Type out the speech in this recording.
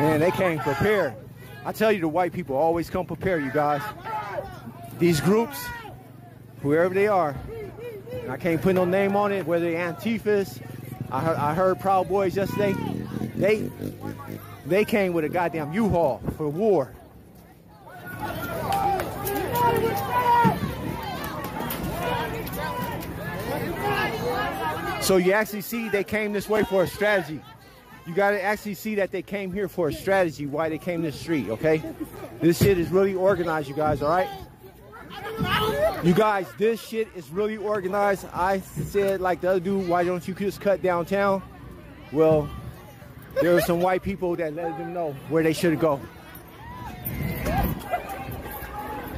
Man, they came prepared. I tell you, the white people always come prepared, you guys. These groups, whoever they are, I can't put no name on it, whether they're Antifas, I heard, I heard Proud Boys yesterday, they, they came with a goddamn U-Haul for war. So you actually see they came this way for a strategy. You got to actually see that they came here for a strategy why they came this street, okay? This shit is really organized, you guys, all right? You guys, this shit is really organized. I said, like the other dude, why don't you just cut downtown? Well, there were some white people that let them know where they should go.